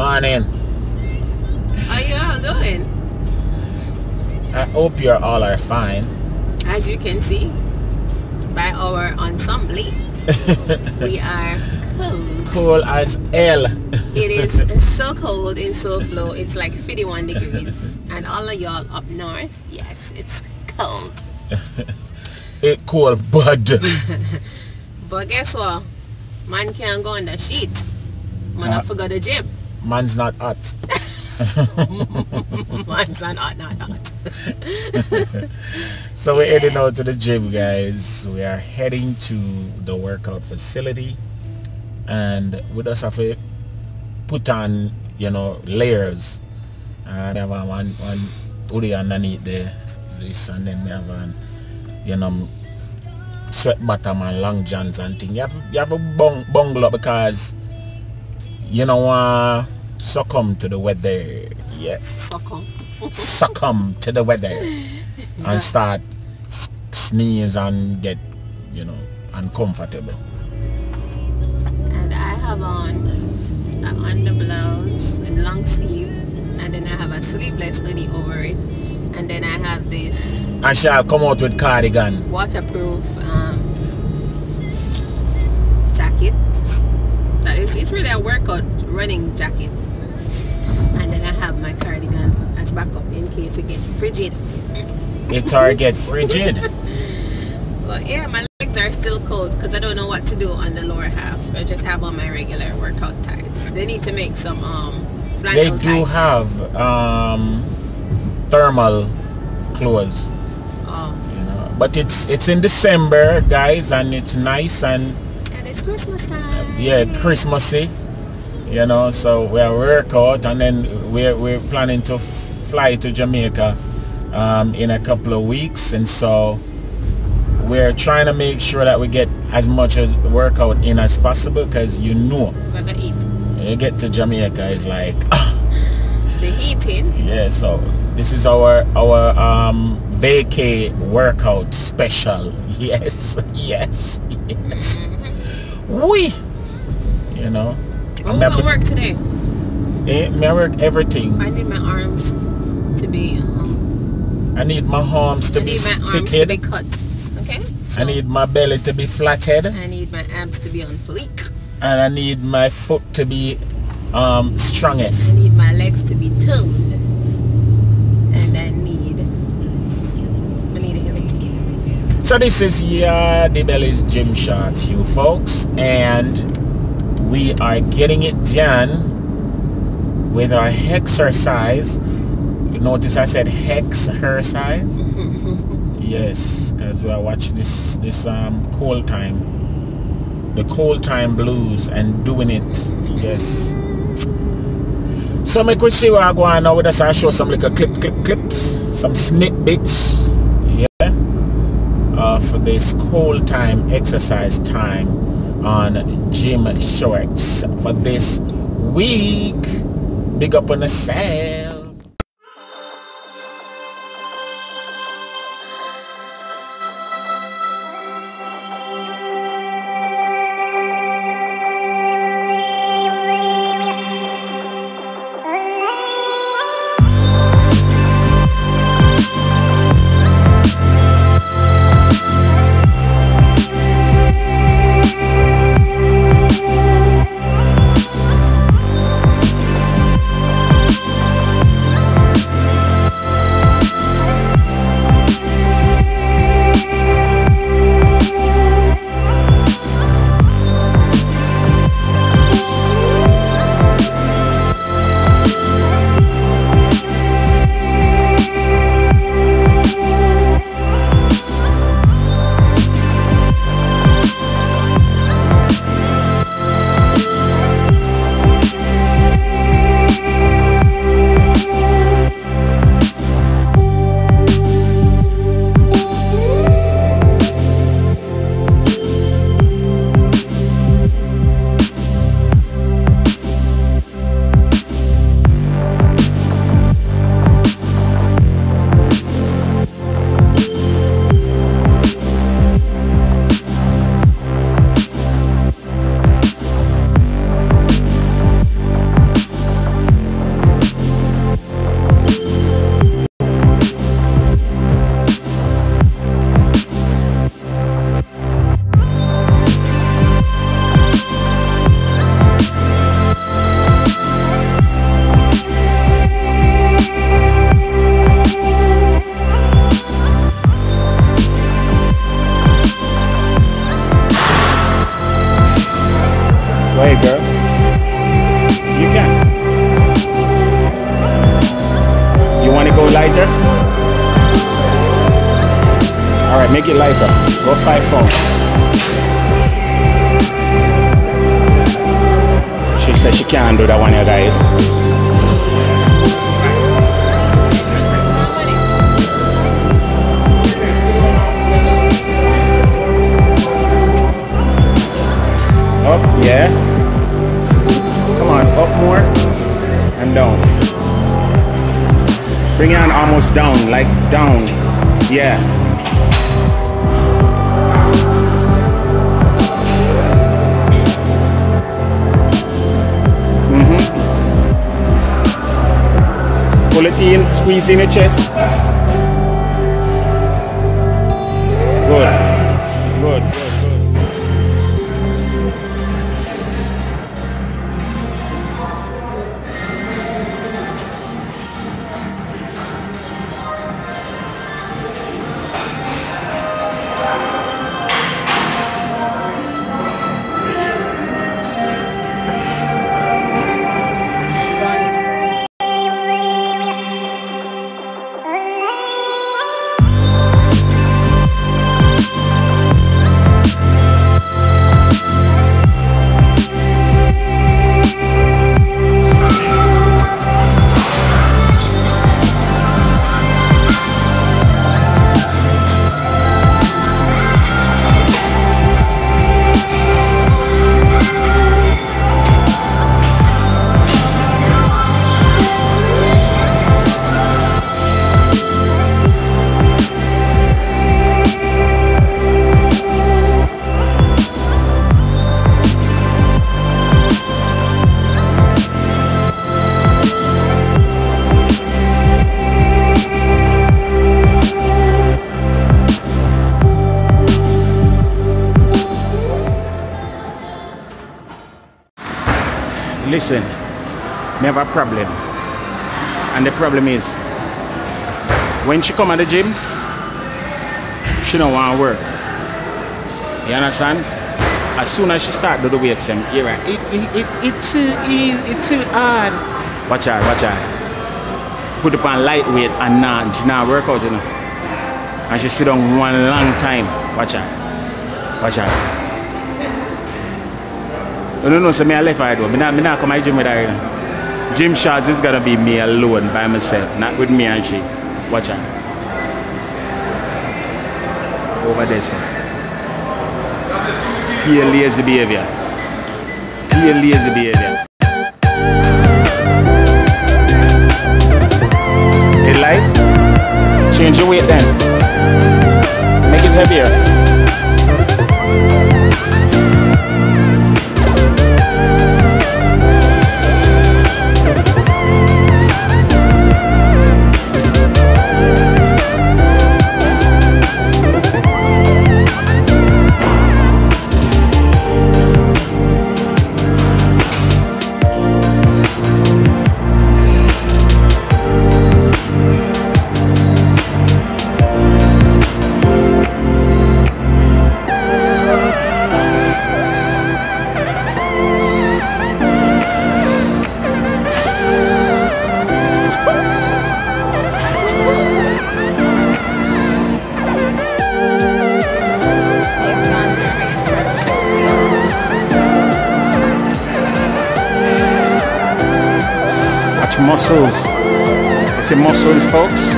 Morning. How you all doing? I hope you all are fine. As you can see by our ensemble, we are cold. Cool as hell. It is so cold in SoFlo. It's like 51 degrees. And all of y'all up north, yes, it's cold. It cool, bud. But guess what? Man can't go on the sheet. Man, I Uh, forgot the gym. Man's not hot. Man's not hot, not hot. So we're Yeah. heading out to the gym, guys. We are heading to the workout facility, and we just have to put on, you know, layers. And have a one one hoodie underneath the this, and then we have an, you know, sweat bottom and long johns and thing. You have you have a bung, bungle up because you know uh, succumb to the weather. Yeah on. succumb to the weather and start sneeze and get, you know, uncomfortable. And I have on an underblouse and long sleeve. And then I have a sleeveless hoodie over it. And then I have this And shall come out with cardigan. waterproof um, jacket. That is, it's really a workout running jacket. And then I have my cardigan as backup in case it gets frigid. It or get frigid. But yeah, my legs are still cold because I don't know what to do on the lower half. I just have on my regular workout tights. They need to make some um They do tights. have um, thermal clothes, Oh, you know. But it's it's in December, guys, and it's nice and and it's Christmas. Yeah, Christmassy. You know, so we are workout and then we're we're planning to fly to Jamaica um, in a couple of weeks, and so we're trying to make sure that we get as much as workout in as possible because you know We're gonna eat. you get to Jamaica it's like The eating yeah so this is our our um vacay workout special. Yes yes yes. We you know I'm I'm gonna work today. eh, me I work everything I need my arms to be. Um, I need my arms to I be need my arms to be cut. Okay. So I need my belly to be flatted I need my abs to be on fleek. and I need my foot to be um strongest I need my legs to be toned. And I need. I need everything. So this is yeah the belly's gym shorts you folks and we are getting it done with our exercise you notice I said exercise yes because we are watching this this um cold time. The cold time blues and doing it. Yes. So make we see what I go on now with us. I show some little clip clip clips some snippets. Yeah. Of this cold time exercise time on gym shorts for this week. Big up on the Go can't do that one, you guys. Up, yeah. Come on, up more and down. Bring it on almost down, like down. Yeah. Pull it in, squeeze in your chest. Good, good. Listen, have a problem. And the problem is, when she come at the gym, she don't want to work. You understand? As soon as she start do the weights, them, you're right. It, it, it, it too easy, it too hard. Watch out, watch out. Put it on lightweight and now she not work out, you know. And she sit down one long time. Watch out. Watch out. Don't know, so me I left though. Me not, me not come to gym with her. Gym shorts is gonna be me alone by myself, not with me and she. Watch out. Over there, sir. Pure lazy behavior. Pure lazy behavior. Light? Change your weight then. Make it heavier. Muscles. You see muscles, folks?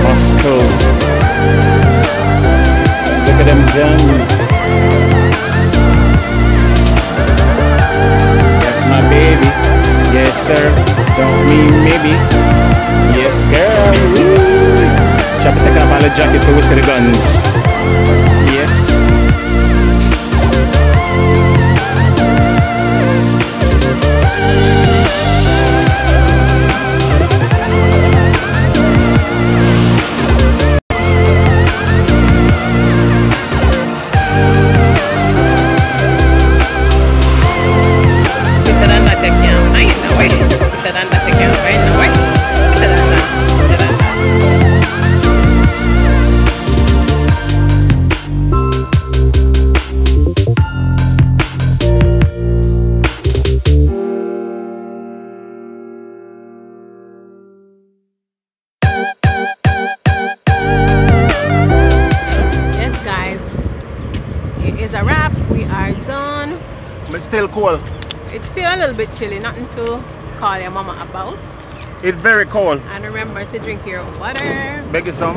Muscles. Look at them guns. That's my baby. Yes, sir. Don't mean maybe. Yes, girl. Take off jacket for the guns. Yes. But still cold. It's still a little bit chilly, nothing to call your mama about. It's very cold. And remember to drink your water. Beg you some.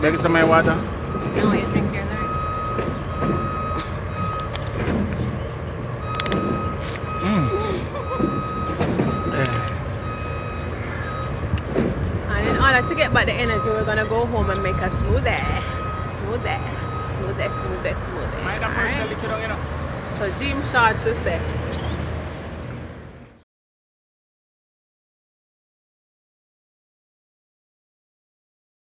Beg you some my water. No, you drink your life. Mm. And in order to get back the energy, we're gonna go home and make a smoothie. Smoothie. Smoothie, smoothie, smoothie. Alright? so Jim, Gymshark to say.